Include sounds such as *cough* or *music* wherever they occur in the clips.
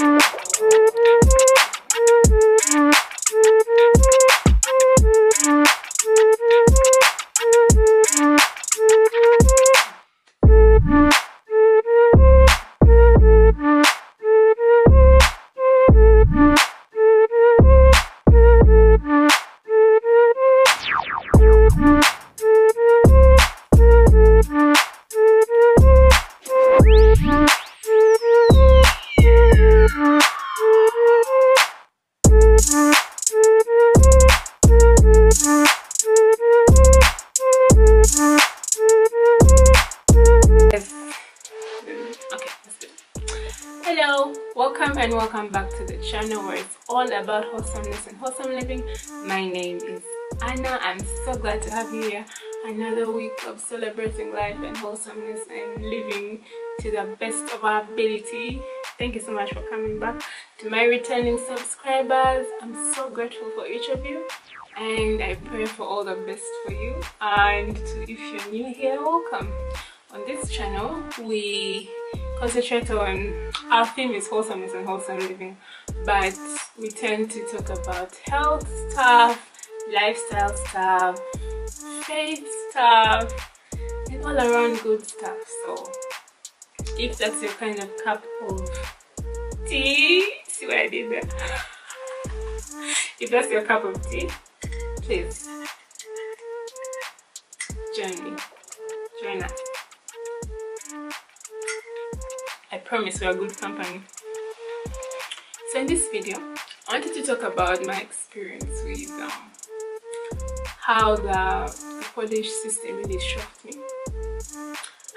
hello welcome and welcome back to the channel where it's all about wholesomeness and wholesome living. My name is anna. I'm so glad to have you here. Another week of celebrating life and wholesomeness and living to the best of our ability. Thank you so much for coming back to my returning subscribers. I'm so grateful for each of you and i pray for all the best for you. And if you're new here welcome. On this channel we concentrate on our theme is wholesomeness and wholesome living. But we tend to talk about health stuff lifestyle stuff faith stuff and all around good stuff. So if that's your kind of cup of tea see what i did there. If that's your cup of tea please join me. Join us promise we are good company. So in this video, I wanted to talk about my experience with um, how the, the Polish system really shocked me.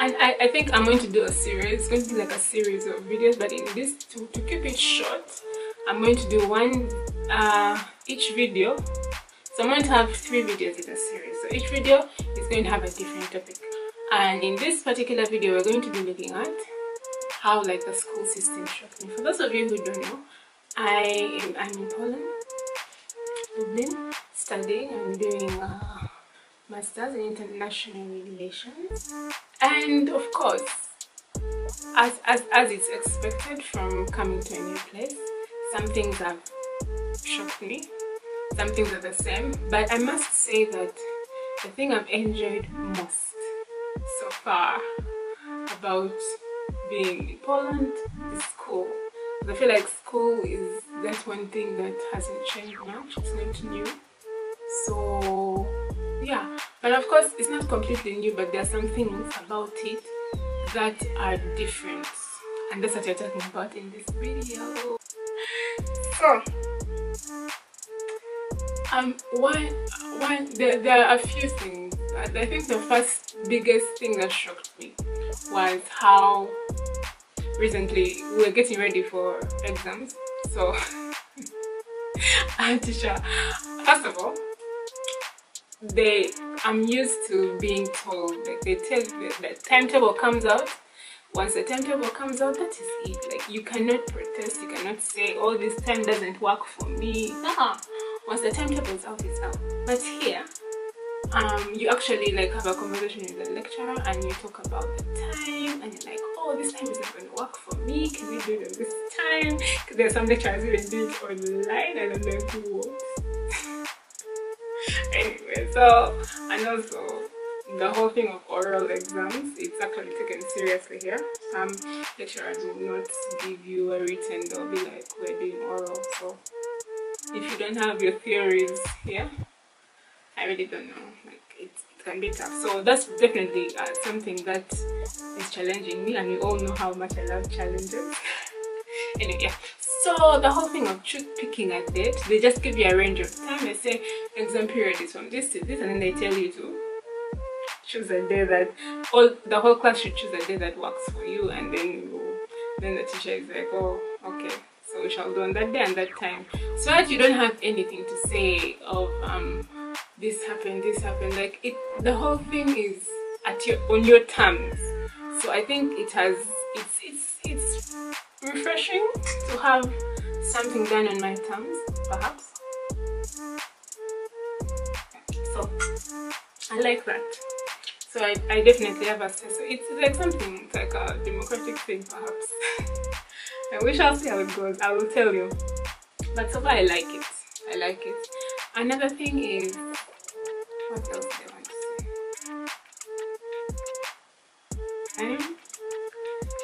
And I, I think I'm going to do a series, it's going to be like a series of videos, but in this, to, to keep it short, I'm going to do one, uh, each video. So I'm going to have three videos in a series. So each video is going to have a different topic. And in this particular video, we're going to be looking at how like the school system shocked me. For those of you who don't know, I I'm in Poland, Lublin, studying. I'm doing a master's in international relations, and of course, as as as it's expected from coming to a new place, some things have shocked me. Some things are the same, but I must say that the thing I've enjoyed most so far about being in Poland is school. I feel like school is that one thing that hasn't changed much, it's not new. So yeah, but of course it's not completely new, but there are some things about it that are different. And that's what we're talking about in this video. So um one one there, there are a few things. I think the first biggest thing that shocked me was how recently we were getting ready for exams so *laughs* I'm teacher first of all they I'm used to being told like they tell the, the timetable comes out. Once the timetable comes out that is it. Like you cannot protest you cannot say oh this time doesn't work for me. Nah. once the timetable is out it's out. But here um, you actually like have a conversation with the lecturer and you talk about the time and you're like oh this time is not going to work for me. Can we do it this time? Because there's some lecturers even do it online and i don't know who what anyway so and also the whole thing of oral exams it's actually taken seriously here. Some lecturers will not give you a written they'll be like we're doing oral so if you don't have your theories here I really don't know. Like it, can be tough. So that's definitely uh, something that is challenging me, and we all know how much I love challenges. *laughs* anyway, yeah. So the whole thing of choose picking a date, they just give you a range of time. They say exam period is from this to this, and then they tell you to choose a day that all the whole class should choose a day that works for you, and then you, then the teacher is like, oh, okay so we shall do on that day and that time so that you don't have anything to say of um this happened this happened. Like it the whole thing is at your on your terms. So i think it has it's it's it's refreshing to have something done on my terms perhaps. So i like that. So i, I definitely have a sense it's like something it's like a democratic thing perhaps. *laughs* And we shall see how it goes. I will tell you. But so far i like it. I like it. Another thing is what else i say um,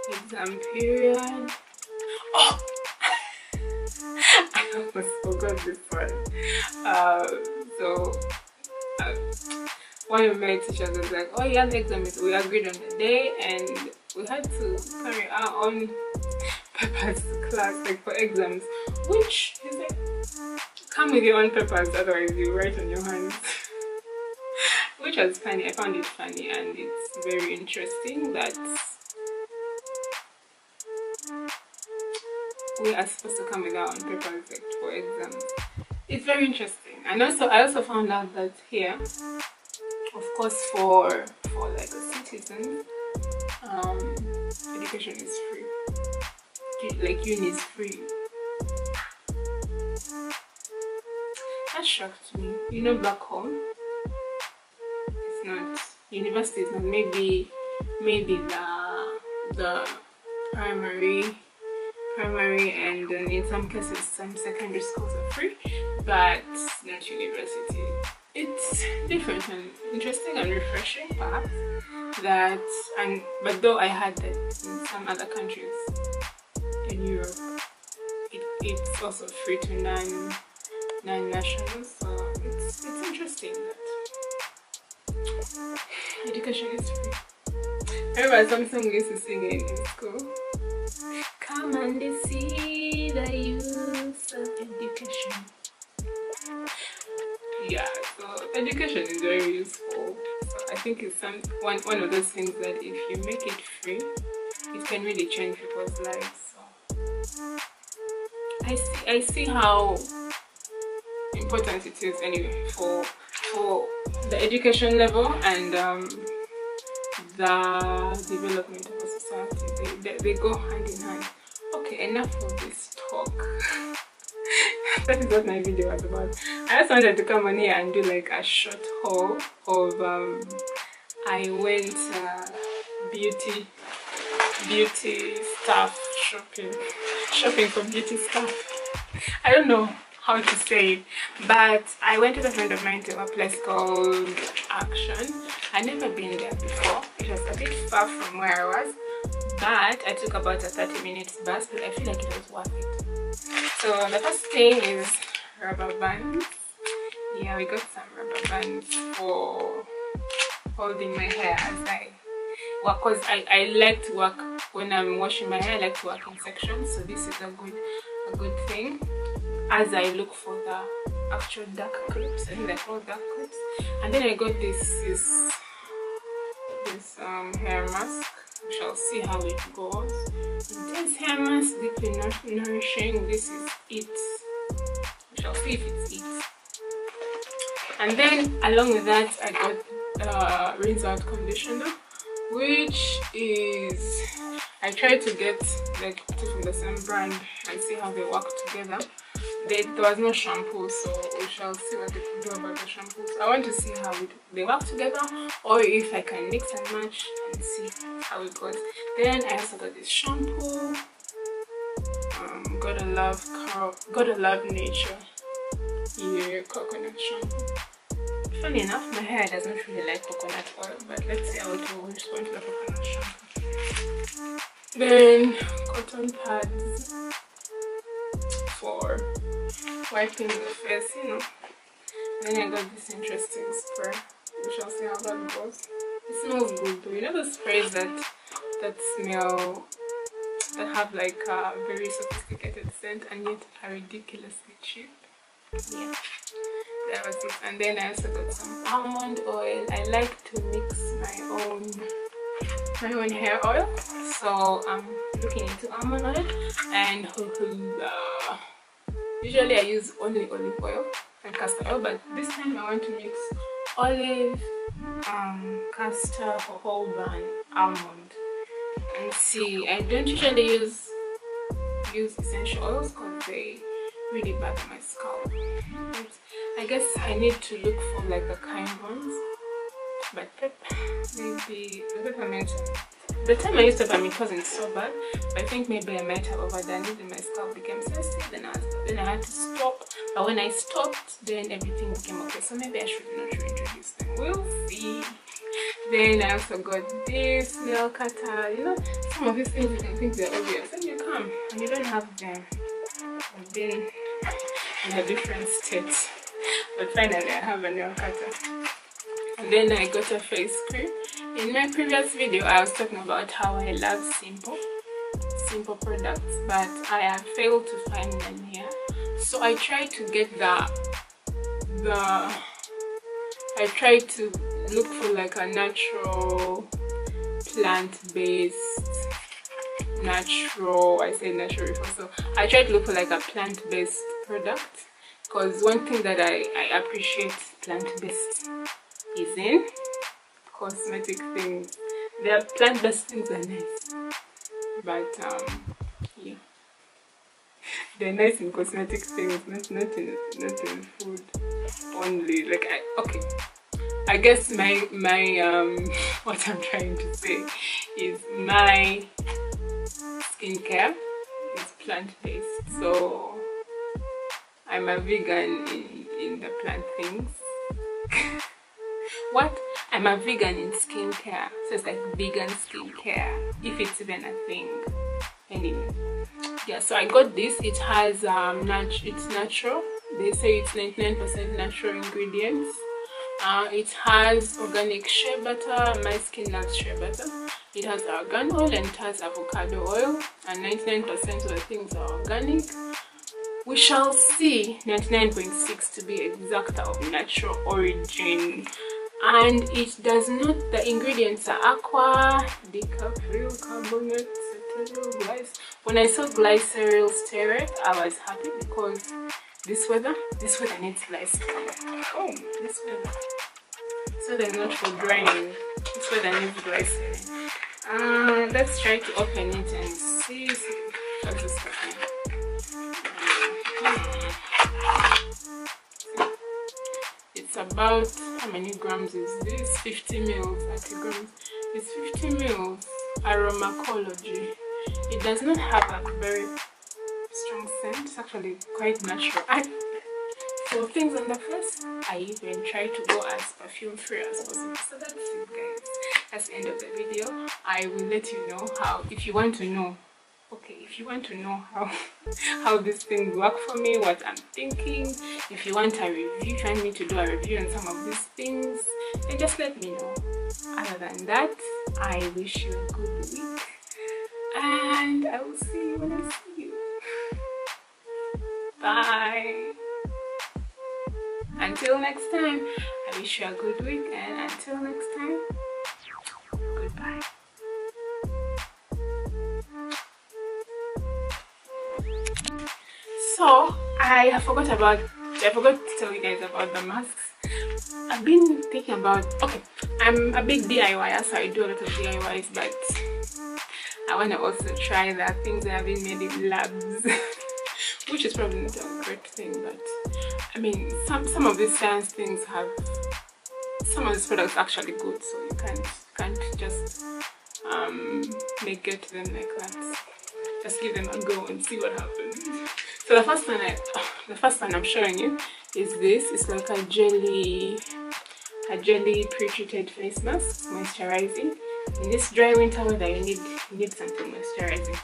exam period oh i almost forgot this one uh, so uh, one of my teachers was like oh yeah the exam is we agreed on the day and we had to carry our own papers class like for exams. Which is like come with your own papers otherwise you write on your hands which was funny i found it funny and it's very interesting that we are supposed to come with our own papers like, for exams. It's very interesting. And also i also found out that here of course for for like a citizen um education is free. Like uni is free. That shocked me. You know back home not and maybe maybe the the primary primary and in some cases some secondary schools are free but not university. It's different and interesting and refreshing perhaps that and but though I had that in some other countries in Europe it, it's also free to non non-nationals so it's it's interesting education is free I remember some song we used to sing in, in school. Come and see the use of education. Yeah so education is very useful. So i think it's some one one of those things that if you make it free it can really change people's lives so. I see i see how important it is anyway for for the education level and um, the development of a society. They, they, they go hand in hand. Okay enough of this talk. *laughs* That is what my video was about. I just wanted to come on here and do like a short haul of um i went uh, beauty beauty stuff shopping. *laughs* Shopping for beauty stuff. I don't know how to say it. But i went with a friend of mine to a place called action. I never been there before. It was a bit far from where i was but i took about a 30 minutes bus but i feel like it was worth it. So the first thing is rubber bands. Yeah we got some rubber bands for holding my hair as i work because I, I like to work. When i'm washing my hair i like to work in sections so this is a good a good thing as i look for the actual duck clips i think they're called duck clips and then i got this this this um hair mask. We shall see how it goes. This hair mask deeply nourishing. This is it. We shall see if it's it. And then along with that i got uh rinse out conditioner which is i tried to get like two from the same brand and see how they work together they, there was no shampoo so we shall see what they can do about the shampoos. I want to see how it, they work together or if i can mix and match and see how it goes. Then i also got this shampoo. Um gotta love gotta love nature. Yeah coconut shampoo. Funny enough my hair doesn't really like coconut oil but let's see how it will respond to the coconut shampoo. Then cotton pads for wiping the face you know then i got this interesting spray we shall see how that goes. It smells good though. You know the sprays that that smell that have like a very sophisticated scent and yet are ridiculously cheap? Yeah. That was it. And then i also got some almond oil. I like to mix my own my own hair oil. So i'm looking into almond oil and uh, usually i use only olive oil and castor oil but this time i want to mix olive um castor jojoba and almond. And see i don't usually use use essential oils because they really on my scalp. But i guess i need to look for like the kind ones but pep maybe the peppermint the time I used to peppermint wasn't so bad but I think maybe I might have overdone it and my scalp became sensitive then I, then I had to stop. But when I stopped then everything became okay. So maybe I should not reintroduce them. We'll see. Then I also got this nail cutter. You know some of these things you can think they're obvious. And you come and you don't have them. I've been in a different state but finally I have a nail cutter then I got a face cream. In my previous video I was talking about how I love simple simple products but I have failed to find them here. So I tried to get the the I tried to look for like a natural plant-based natural I say natural before so I tried to look for like a plant-based product. Because one thing that I, I appreciate plant-based is in cosmetic things. Their plant-based things are nice but um yeah. They're nice in cosmetic things not not in not in food only. Like I okay. I guess my my um *laughs* what I'm trying to say is my skincare is plant-based. So I'm a vegan in, in the plant things *laughs* what? I'm a vegan in skincare. So it's like vegan skincare if it's even a thing. Anyway. Yeah so I got this. It has um nat it's natural. They say it's 99% natural ingredients. Uh, it has organic shea butter my skin loves shea butter. It has argan oil and it has avocado oil and 99% of the things are organic. We shall see 99.6 to be exact of natural origin and it does not the ingredients are aqua dicaprylyl carbonate when i saw glyceryl stearate i was happy because this weather this weather needs glycerol oh. This weather. So they're not for drying. This weather needs glycerin. Uh, let's try to open it and see what's this it's about how many grams is this? 50 mils 30 grams. It's 50 mils. Aromacology it does not have a very strong scent. It's actually quite natural. And for things on the face i even try to go as perfume free as possible. So that's it guys. That's the end of the video. I will let you know how if you want to know. Okay if you want to know how *laughs* how these things work for me what i'm thinking if you want a review if you want me to do a review on some of these things then just let me know. Other than that i wish you a good week and i will see you when i see you. *laughs* Bye. Until next time i wish you a good week and until next time i forgot about i forgot to tell you guys about the masks. I've been thinking about okay i'm a big diyer so i do a lot of diys but i want to also try the things that have been made in labs *laughs* which is probably not a great thing but i mean some some of these science things have some of these products actually good so you can't can't just um negate them like that. Just give them a go and see what happens so the first one I, the first one i'm showing you is this. It's like a jelly a jelly pre-treated face mask moisturizing. In this dry winter weather you need you need something moisturizing.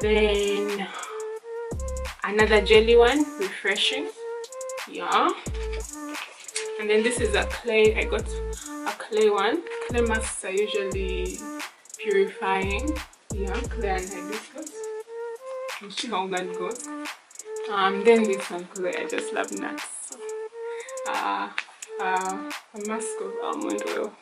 Then another jelly one refreshing. Yeah. And then this is a clay i got a clay one. Clay masks are usually purifying. Yeah clay and hibiscus. You see how that goes um then this one because i just love nuts. Uh, uh a mask of almond oil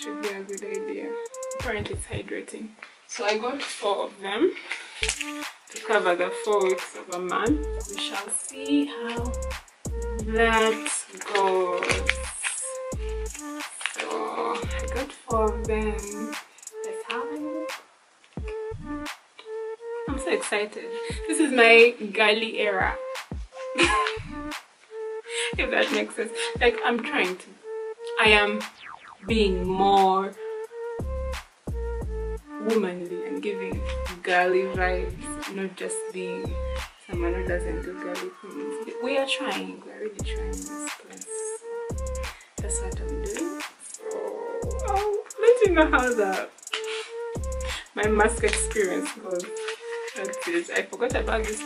should be a good idea. Apparently it's hydrating. So i got four of them to cover the four weeks of a month. We shall see how that goes. So i got four of them excited this is my girly era *laughs* if that makes sense like i'm trying to i am being more womanly and giving girly vibes, not just being someone who doesn't do girly things. We are trying, we're really trying this place. That's what I'm doing. I'll let you know how the my mask experience goes. I forgot about this